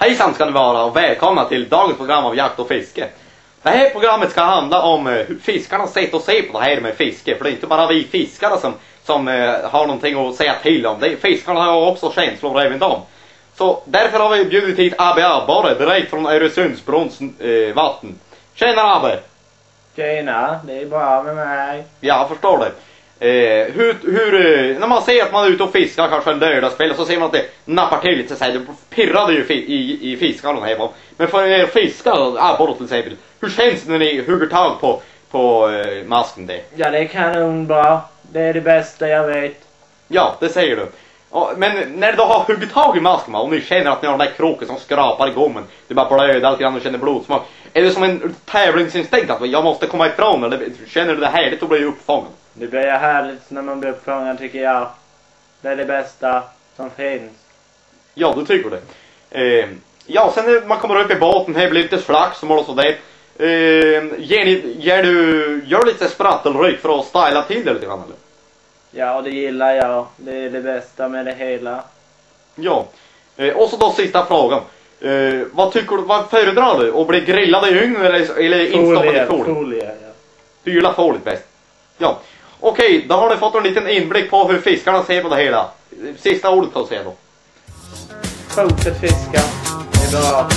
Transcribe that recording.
Hejsan ska ni vara och välkomna till dagens program av jakt och fiske. Det här programmet ska handla om eh, hur fiskarnas sätt att se på det här med fiske. För det är inte bara vi fiskare som, som eh, har någonting att säga till om. Det är, fiskarna har också känslor även de. Så därför har vi bjudit hit Abbe Abborre direkt från Öresundsbrons eh, vatten. Tjena Abbe! Tjena, det är bra med mig. Ja, jag förstår det. Eh, hur, hur, eh, när man ser att man är ute och fiskar kanske en lördagskväll så ser man att det nappar till lite så här, det pirrar ju fi, i, i fiskarna hemma. Men för er fiskare, abborre till exempel, hur känns det när ni hugger tag på, på eh, masken det? Ja, det är kanonbra. Det är det bästa jag vet. Ja, det säger du. Men när du har huggit tag i masken va, och ni känner att ni har den där kroken som skrapar i gommen, det bara blöder lite grann och känner blodsmak. Är det som en tävlingsinstinkt att jag måste komma ifrån eller känner du det härligt att bli uppfångad? Det blir härligt när man blir uppfångad tycker jag. Det är det bästa som finns. Ja, du tycker det. Eh, ja, sen när man kommer upp i båten, här blir lite slagsmål och sådär. Eh, ger, ni, ger du, gör lite sprattelryck för att styla till det lite grann eller? Ja, och det gillar jag. Det är det bästa med det hela. Ja. Eh, och så då sista frågan. Eh, vad tycker du, vad föredrar du? Att bli grillad i ugn eller, eller instoppad i folie? folie ja. Du gillar foliet bäst? Ja. Okej, då har ni fått en liten inblick på hur fiskarna ser på det hela. Sista ordet då. Fortsätt fiska. Det är bra.